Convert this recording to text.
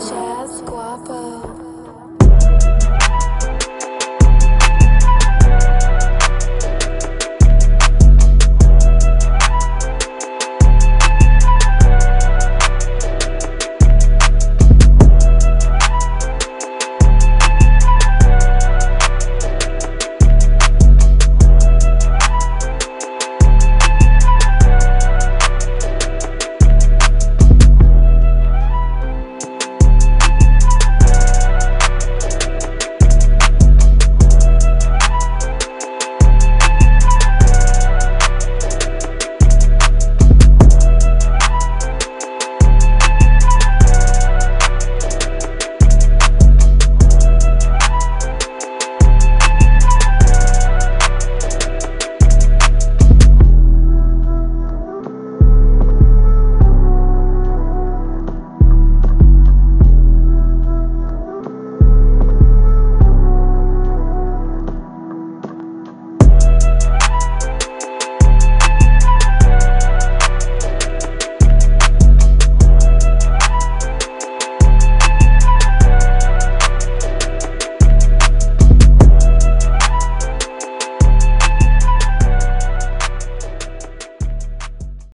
Jazz Guapo.